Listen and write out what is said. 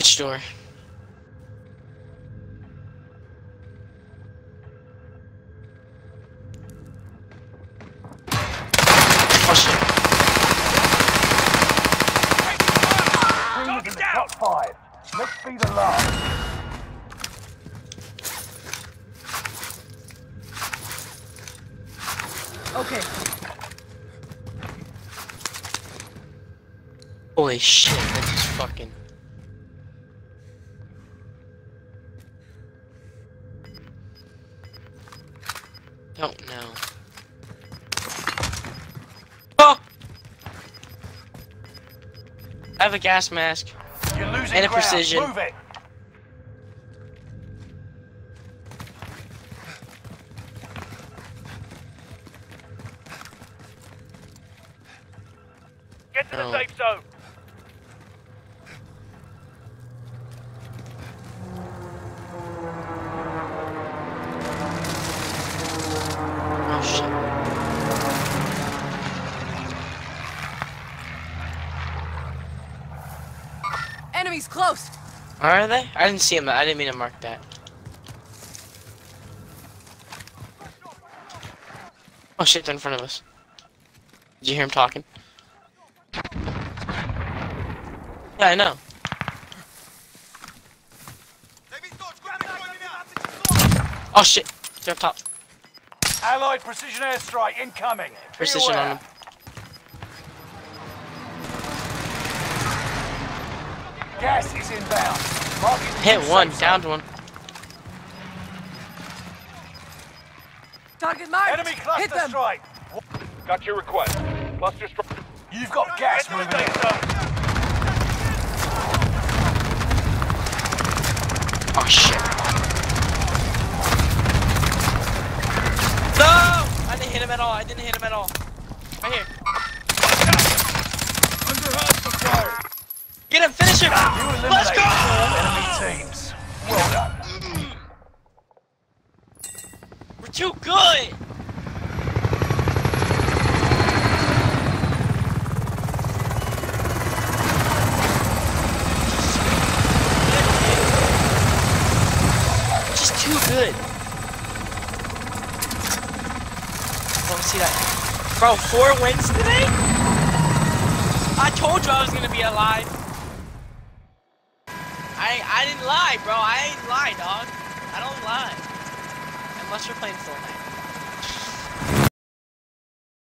sure. Oh shit. Three in the top five. Let's be the last. Okay. Holy shit, that's just fucking. Don't know. Oh! I have a gas mask. You're losing And a ground. precision. Move it. Get to the Oh. safe zone. Oh. Enemies close. Are they? I didn't see him. I didn't mean to mark that. Oh shit, they're in front of us. Did you hear him talking? Yeah, I know. Oh shit, they're up top. Allied precision airstrike incoming. Precision aware. on them. Gas is inbound. Marking the Hit new one, safe downed one. Target marked. Enemy Hit cluster them. strike. Got your request. Cluster strike. You've got gas Get to the moving in. Right here. Under hostile fire. Get him, finish him! Let's go! enemy teams. Well done. We're too good! Just too good. Don't see that. Bro, four wins today? I told you I was gonna be alive. I I didn't lie, bro. I ain't lie, dog. I don't lie. Unless you're playing Fortnite.